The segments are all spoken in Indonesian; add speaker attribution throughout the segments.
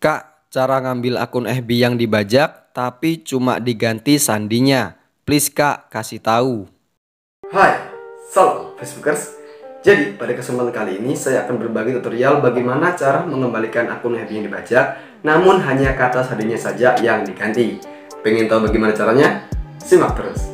Speaker 1: Kak, cara ngambil akun FB yang dibajak tapi cuma diganti sandinya. Please kak, kasih tahu.
Speaker 2: Hai, salam Facebookers. Jadi pada kesempatan kali ini saya akan berbagi tutorial bagaimana cara mengembalikan akun FB yang dibajak namun hanya kata sandinya saja yang diganti. Pengen tahu bagaimana caranya? Simak terus.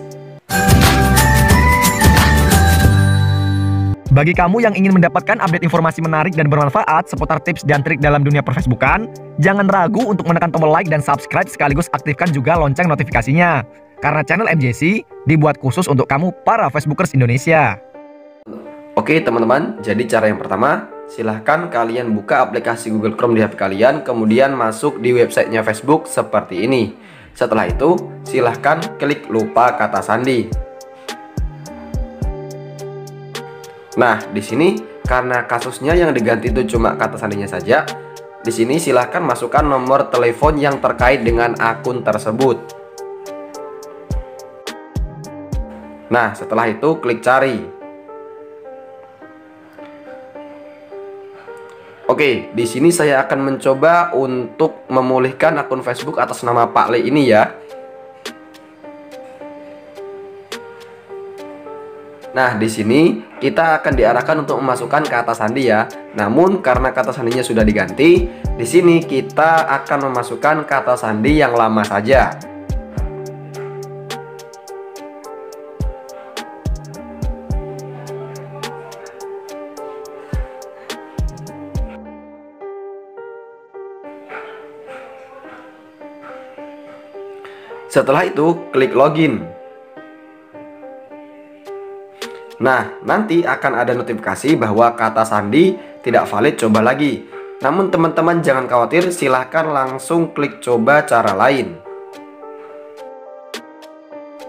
Speaker 3: Bagi kamu yang ingin mendapatkan update informasi menarik dan bermanfaat seputar tips dan trik dalam dunia perfacebookan, jangan ragu untuk menekan tombol like dan subscribe sekaligus aktifkan juga lonceng notifikasinya. Karena channel MJC dibuat khusus untuk kamu para Facebookers Indonesia.
Speaker 2: Oke teman-teman, jadi cara yang pertama, silahkan kalian buka aplikasi Google Chrome di HP kalian, kemudian masuk di websitenya Facebook seperti ini. Setelah itu, silahkan klik lupa kata sandi. Nah, di sini karena kasusnya yang diganti itu cuma kata sandinya saja, di sini silahkan masukkan nomor telepon yang terkait dengan akun tersebut. Nah, setelah itu klik cari. Oke, di sini saya akan mencoba untuk memulihkan akun Facebook atas nama Pak Le ini ya. Nah, di sini kita akan diarahkan untuk memasukkan kata sandi ya. Namun karena kata sandinya sudah diganti, di sini kita akan memasukkan kata sandi yang lama saja. Setelah itu, klik login. Nah, nanti akan ada notifikasi bahwa kata sandi tidak valid coba lagi. Namun teman-teman jangan khawatir, silahkan langsung klik coba cara lain.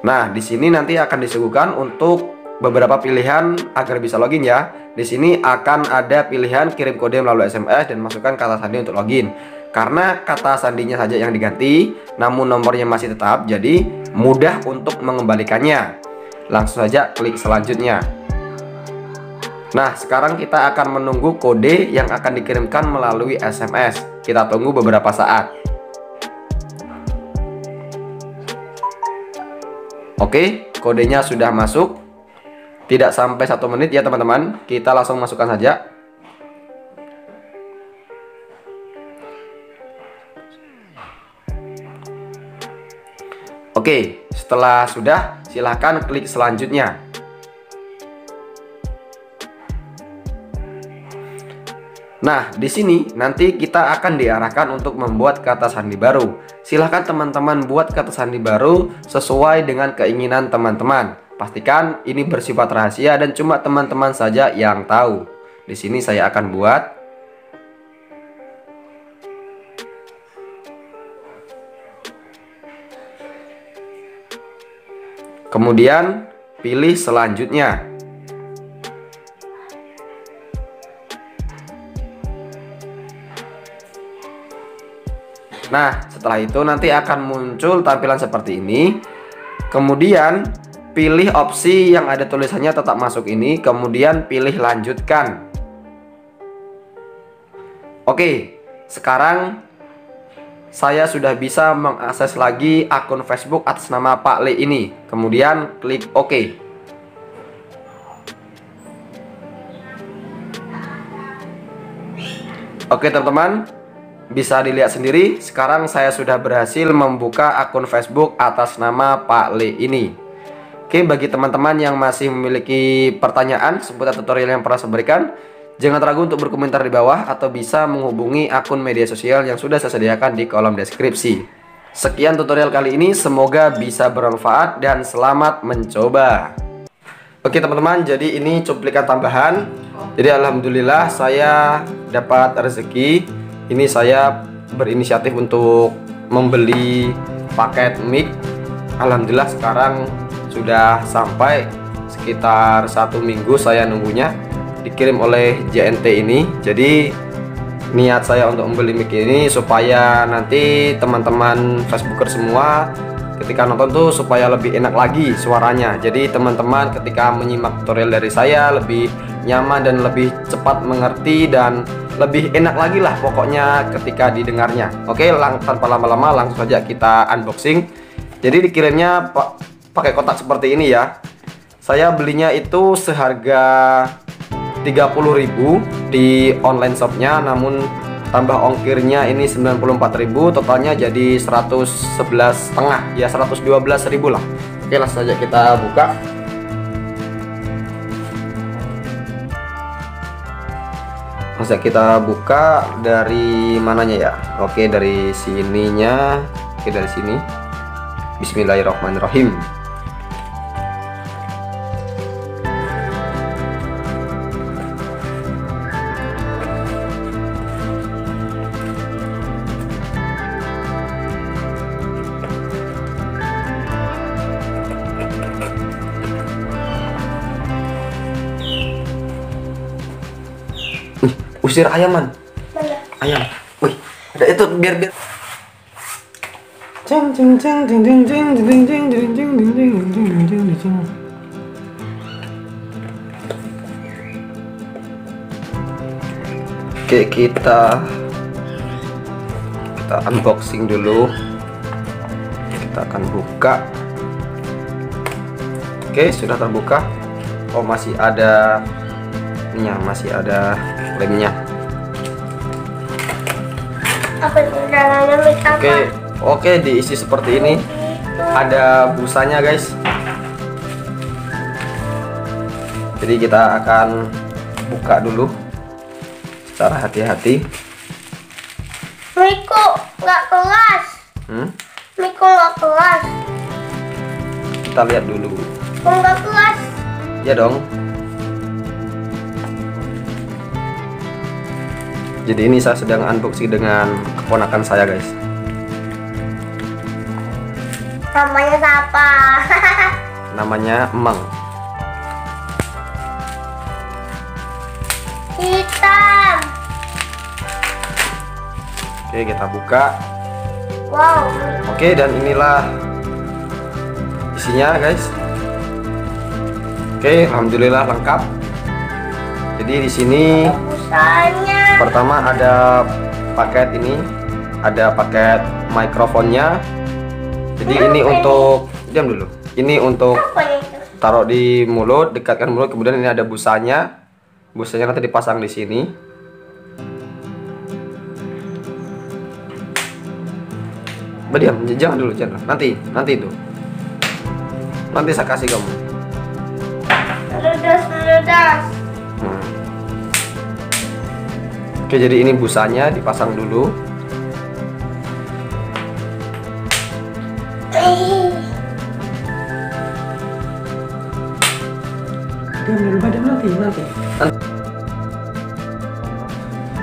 Speaker 2: Nah, di sini nanti akan disuguhkan untuk beberapa pilihan agar bisa login ya. Di sini akan ada pilihan kirim kode melalui SMS dan masukkan kata sandi untuk login. Karena kata sandinya saja yang diganti, namun nomornya masih tetap, jadi mudah untuk mengembalikannya. Langsung saja klik selanjutnya. Nah, sekarang kita akan menunggu kode yang akan dikirimkan melalui SMS. Kita tunggu beberapa saat. Oke, kodenya sudah masuk. Tidak sampai satu menit ya teman-teman. Kita langsung masukkan saja. Oke, setelah sudah, silahkan klik selanjutnya. Nah, di sini nanti kita akan diarahkan untuk membuat kata sandi baru. Silahkan teman-teman buat kata sandi baru sesuai dengan keinginan teman-teman. Pastikan ini bersifat rahasia dan cuma teman-teman saja yang tahu. Di sini saya akan buat Kemudian pilih selanjutnya. Nah, setelah itu nanti akan muncul tampilan seperti ini. Kemudian pilih opsi yang ada tulisannya tetap masuk ini, kemudian pilih lanjutkan. Oke, sekarang saya sudah bisa mengakses lagi akun Facebook atas nama Pak Le ini. Kemudian klik OK. Oke teman-teman, bisa dilihat sendiri. Sekarang saya sudah berhasil membuka akun Facebook atas nama Pak Le ini. Oke, bagi teman-teman yang masih memiliki pertanyaan seputar tutorial yang pernah saya berikan, Jangan ragu untuk berkomentar di bawah atau bisa menghubungi akun media sosial yang sudah saya sediakan di kolom deskripsi. Sekian tutorial kali ini, semoga bisa bermanfaat dan selamat mencoba. Oke teman-teman, jadi ini cuplikan tambahan. Jadi alhamdulillah saya dapat rezeki. Ini saya berinisiatif untuk membeli paket mic. Alhamdulillah sekarang sudah sampai sekitar satu minggu saya nunggunya dikirim oleh JNT ini. Jadi niat saya untuk membeli mic ini supaya nanti teman-teman Facebooker semua ketika nonton tuh supaya lebih enak lagi suaranya. Jadi teman-teman ketika menyimak tutorial dari saya lebih nyaman dan lebih cepat mengerti dan lebih enak lagi lah pokoknya ketika didengarnya. Oke lang tanpa lama-lama langsung saja kita unboxing. Jadi dikirimnya pak pakai kotak seperti ini ya. Saya belinya itu seharga 30.000 di online shopnya namun tambah ongkirnya ini 94.000 totalnya jadi 111 setengah. Ya 112.000 lah. Oke langsung saja kita buka. Langsung kita buka dari mananya ya? Oke dari sininya. Oke dari sini. Bismillahirrahmanirrahim usir ayaman ayam wih ada itu biar biar. Oke kita kita unboxing dulu kita akan buka oke sudah terbuka oh masih ada ininya masih ada lemnya
Speaker 4: apa make up
Speaker 2: Oke, oke diisi seperti ini. Ada busanya, guys. Jadi kita akan buka dulu secara hati-hati.
Speaker 4: Miko nggak kelas
Speaker 2: Hmm?
Speaker 4: Miko nggak kelas
Speaker 2: Kita lihat dulu.
Speaker 4: Nggak kelas
Speaker 2: Ya dong. Jadi ini saya sedang unboxing dengan keponakan saya, guys.
Speaker 4: namanya siapa
Speaker 2: Namanya Emang.
Speaker 4: hitam
Speaker 2: Oke, kita buka.
Speaker 4: wow
Speaker 2: Oke, dan inilah isinya, guys. Oke, alhamdulillah lengkap. Jadi di sini pertama ada paket ini, ada paket mikrofonnya. Jadi ini untuk diam dulu. Ini untuk taruh di mulut, dekatkan mulut. Kemudian ini ada busanya. Busanya nanti dipasang di sini. Berdiam, jangan dulu, jangan. Nanti, nanti itu. Nanti saya kasih kamu. Oke, jadi ini busanya dipasang dulu. Diam nanti, nanti.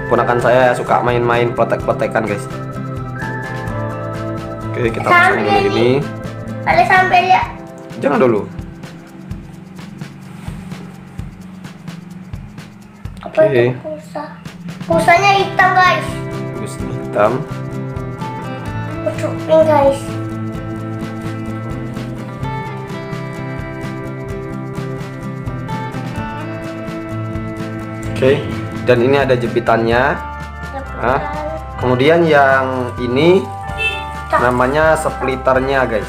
Speaker 2: Ponakan saya suka main-main peletek-peletekan, guys. Oke, kita pasang dulu ini.
Speaker 4: ada sampai lihat
Speaker 2: Jangan dulu. Oke.
Speaker 4: itu pulsanya hitam guys
Speaker 2: Bus hitam.
Speaker 4: Tutupin guys
Speaker 2: Oke. Dan ini ada jepitannya. Hah? Kemudian yang ini namanya splitternya, guys.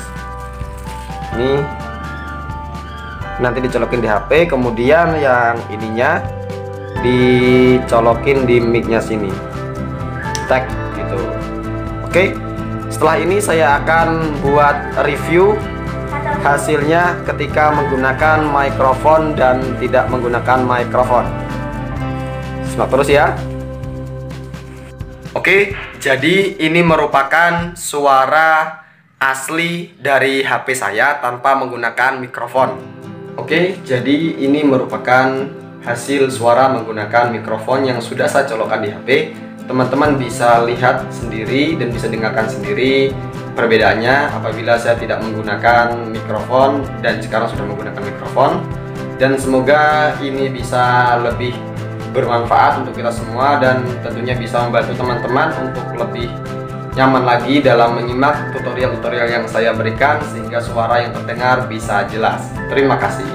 Speaker 2: Ini nanti dicolokin di HP, kemudian yang ininya dicolokin di micnya sini. Tag gitu. Oke. Setelah ini saya akan buat review hasilnya ketika menggunakan mikrofon dan tidak menggunakan mikrofon. Simak terus ya. Oke, jadi ini merupakan suara asli dari HP saya tanpa menggunakan mikrofon. Oke, jadi ini merupakan hasil suara menggunakan mikrofon yang sudah saya colokkan di HP. Teman-teman bisa lihat sendiri dan bisa dengarkan sendiri perbedaannya apabila saya tidak menggunakan mikrofon dan sekarang sudah menggunakan mikrofon. Dan semoga ini bisa lebih bermanfaat untuk kita semua dan tentunya bisa membantu teman-teman untuk lebih nyaman lagi dalam menyimak tutorial-tutorial yang saya berikan sehingga suara yang terdengar bisa jelas. Terima kasih.